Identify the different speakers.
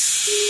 Speaker 1: you